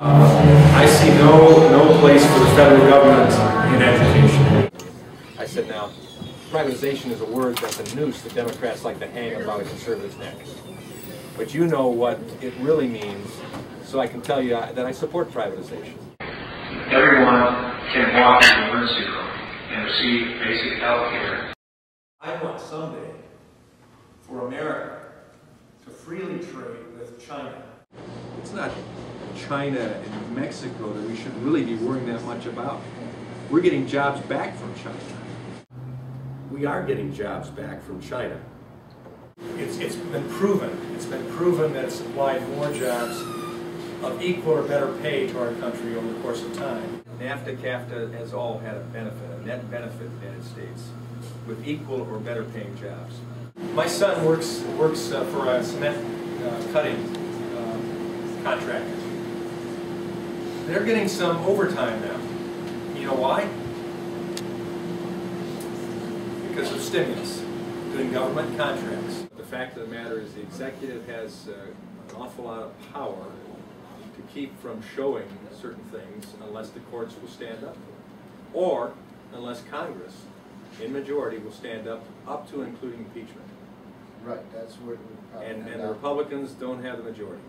Uh, I see no, no place for the federal government in education. I said, now, privatization is a word that's a noose that Democrats like to hang about a conservative's neck. But you know what it really means, so I can tell you uh, that I support privatization. Everyone can walk into the emergency room and receive basic health care. I want someday for America to freely trade with China. It's not China and Mexico that we should really be worrying that much about. We're getting jobs back from China. We are getting jobs back from China. It's, it's been proven, it's been proven that it's supplied more jobs of equal or better pay to our country over the course of time. NAFTA, CAFTA has all had a benefit, a net benefit to the United States, with equal or better paying jobs. My son works, works uh, for a cement uh, cutting uh, contractor. They're getting some overtime now. You know why? Because of stimulus, doing government contracts. The fact of the matter is the executive has uh, an awful lot of power to keep from showing certain things unless the courts will stand up. For it. Or unless Congress, in majority, will stand up, up to including impeachment. Right, that's where it would probably And, come and the. Republicans don't have the majority.